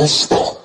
custa